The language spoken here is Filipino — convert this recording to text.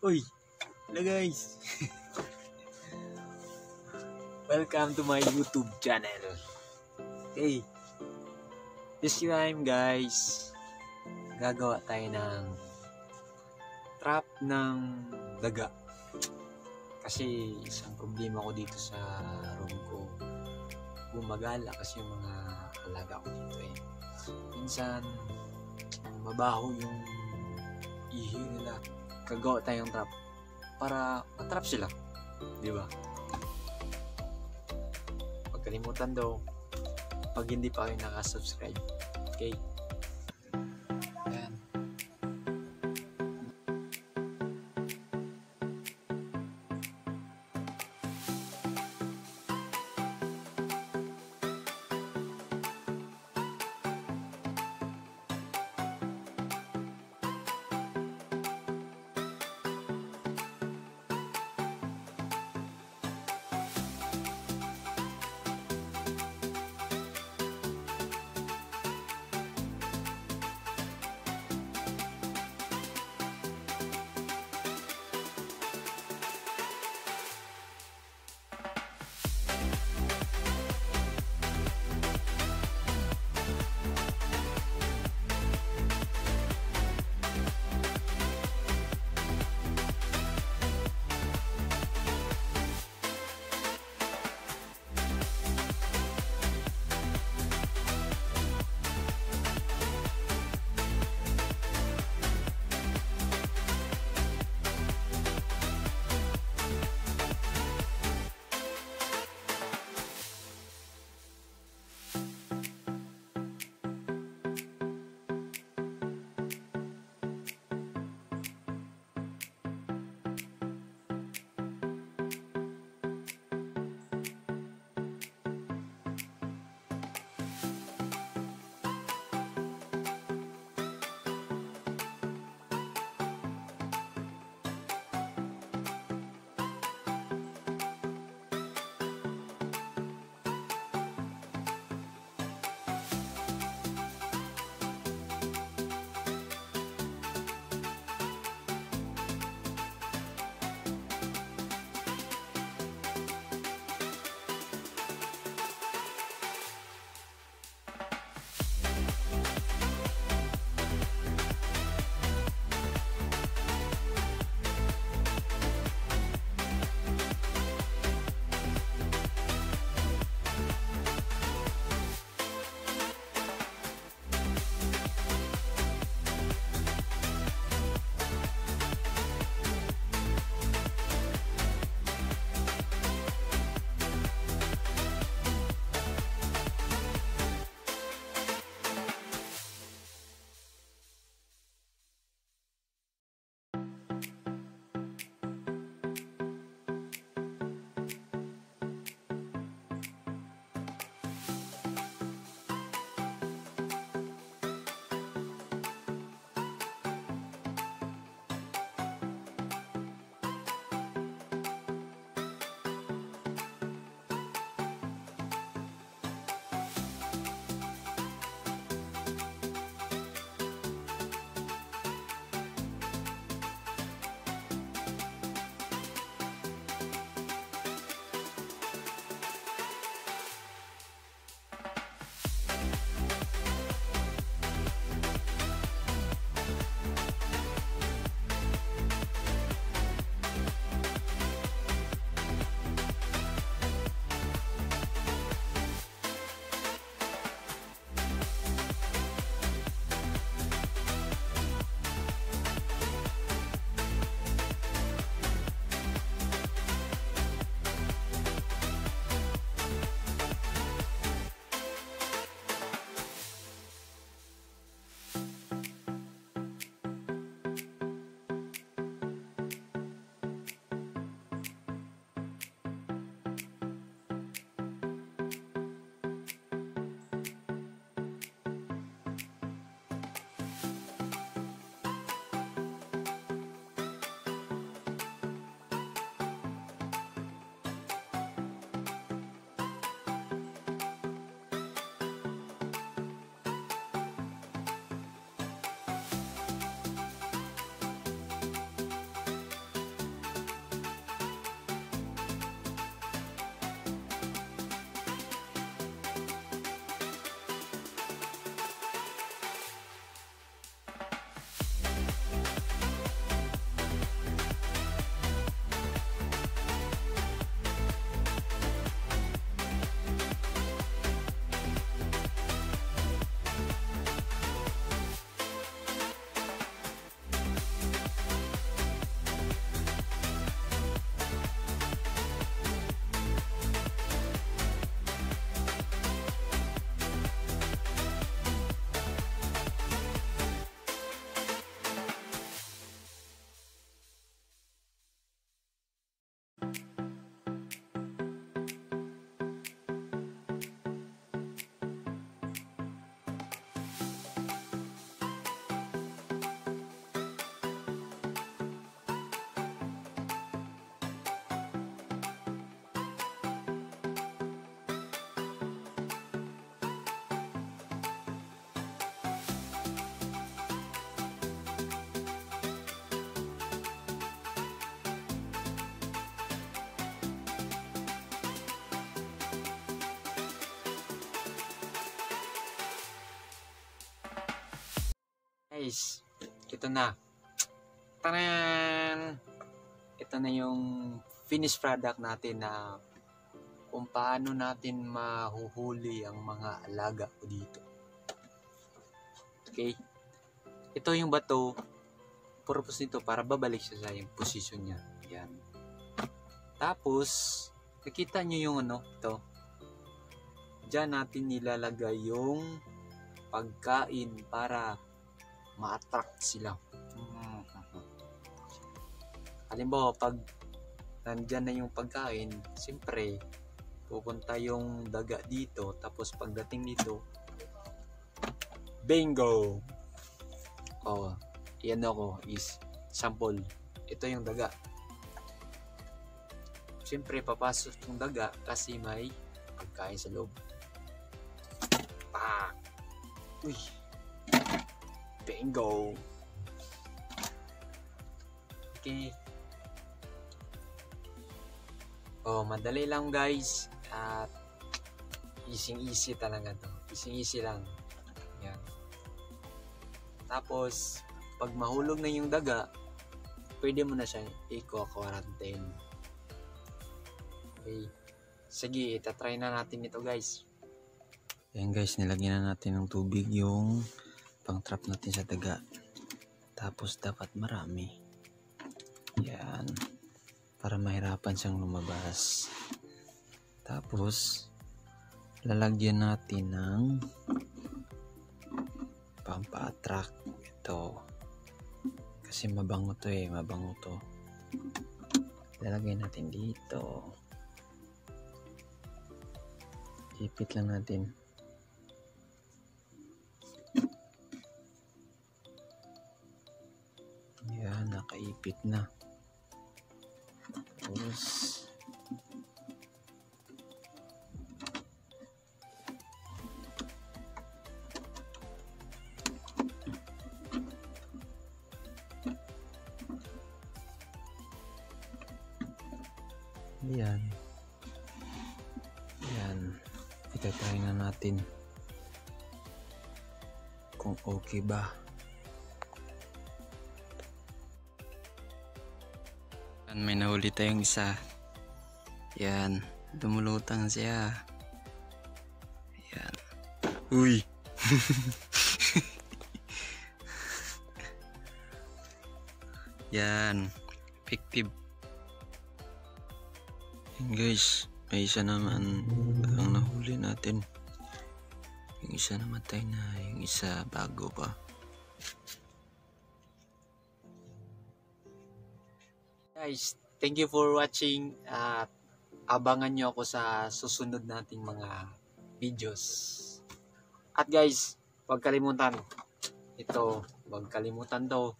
Uy! Hello guys! Welcome to my YouTube channel. Okay. This time guys, gagawa tayo ng trap ng daga. Kasi isang problema ko dito sa room ko. Gumagala kasi yung mga alaga ko dito eh. Minsan, mabaho yung ihi nila. Gagawa tayong trap para matrap sila. Di ba? Huwag kalimutan daw pag hindi pa kayo nakasubscribe. Okay? Guys, ito na. Tanan! Ito na yung finished product natin na kung paano natin mahuhuli ang mga alaga ko dito. Okay? Ito yung bato. Purpose nito para babalik siya sa yung position niya. Yan. Tapos, nakita nyo yung ano, ito. Diyan natin nilalagay yung pagkain para ma-attract sila. Halimbawa, pag nandyan na yung pagkain, siyempre, pupunta yung daga dito, tapos pagdating dito, bingo! Oh, yan ako is sample. Ito yung daga. Siyempre, papasok yung daga kasi may pagkain sa loob. Pak! Uy! Bingo! Okay. Oh, madali lang guys. At easy easy talaga to. Easy easy lang. Yan. Tapos, pag mahulog na yung daga, pwede mo na siyang i-quarantine. Okay. Sige, itatry na natin ito guys. Ayan guys, nilagyan na natin ng tubig yung pang-trap natin sa daga. Tapos dapat marami. Yan. Para mahirapan siyang lumabas. Tapos, lalagyan natin ng pampa-attract. Ito. Kasi mabango to eh. Mabango to. Lalagyan natin dito. Ipit lang natin. Nakaipit na. Tapos, Ayan. Ayan. Itatry na natin kung okay ba. Yan, may nahuli tayong isa. Yan. Dumulutang siya. Yan. Uy! Yan. Effective. Yan guys. May isa naman ang nahuli natin. Yung isa namatay na. Yung isa bago pa. Guys, thank you for watching at abangan nyo ako sa susunod nating mga videos. At guys, huwag kalimutan, ito, huwag kalimutan to,